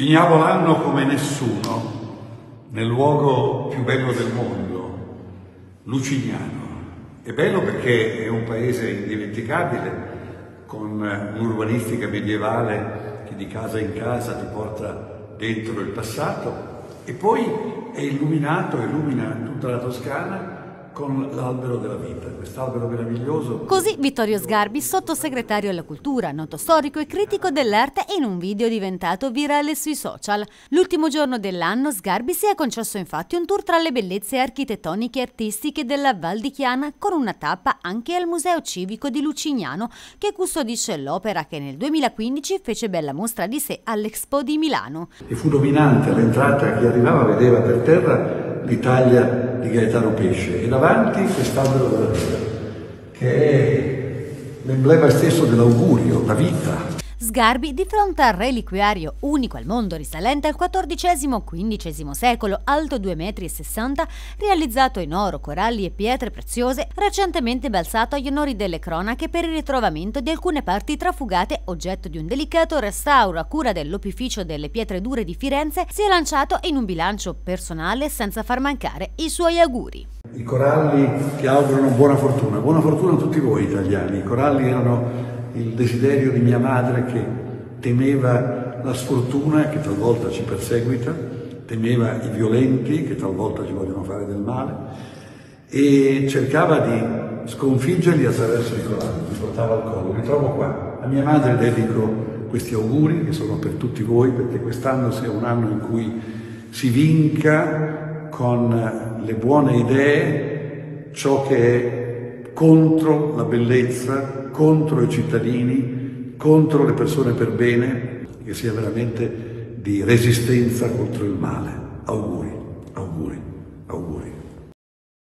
Finiamo l'anno come nessuno nel luogo più bello del mondo, Lucignano. È bello perché è un paese indimenticabile, con un'urbanistica medievale che di casa in casa ti porta dentro il passato e poi è illuminato, illumina tutta la Toscana con l'albero della vita, quest'albero meraviglioso. Così Vittorio Sgarbi, sottosegretario alla cultura, noto storico e critico dell'arte in un video diventato virale sui social. L'ultimo giorno dell'anno Sgarbi si è concesso infatti un tour tra le bellezze architettoniche e artistiche della Val di Chiana con una tappa anche al Museo Civico di Lucignano che custodisce l'opera che nel 2015 fece bella mostra di sé all'Expo di Milano. E fu dominante all'entrata, chi arrivava vedeva per terra l'Italia di Gaetano Pesce e davanti quest'albero della vita, che è l'emblema stesso dell'augurio, la vita. Sgarbi di fronte al reliquiario unico al mondo risalente al XIV-XV secolo, alto 2,60 m, realizzato in oro, coralli e pietre preziose, recentemente balzato agli onori delle cronache per il ritrovamento di alcune parti trafugate, oggetto di un delicato restauro a cura dell'opificio delle pietre dure di Firenze, si è lanciato in un bilancio personale senza far mancare i suoi auguri. I coralli ti augurano buona fortuna, buona fortuna a tutti voi italiani. I coralli erano il desiderio di mia madre che temeva la sfortuna che talvolta ci perseguita, temeva i violenti che talvolta ci vogliono fare del male e cercava di sconfiggerli attraverso i coralli, li portava al collo. Li trovo qua. A mia madre dedico questi auguri che sono per tutti voi perché quest'anno sia un anno in cui si vinca con le buone idee ciò che è contro la bellezza, contro i cittadini, contro le persone per bene, che sia veramente di resistenza contro il male. Auguri, auguri, auguri.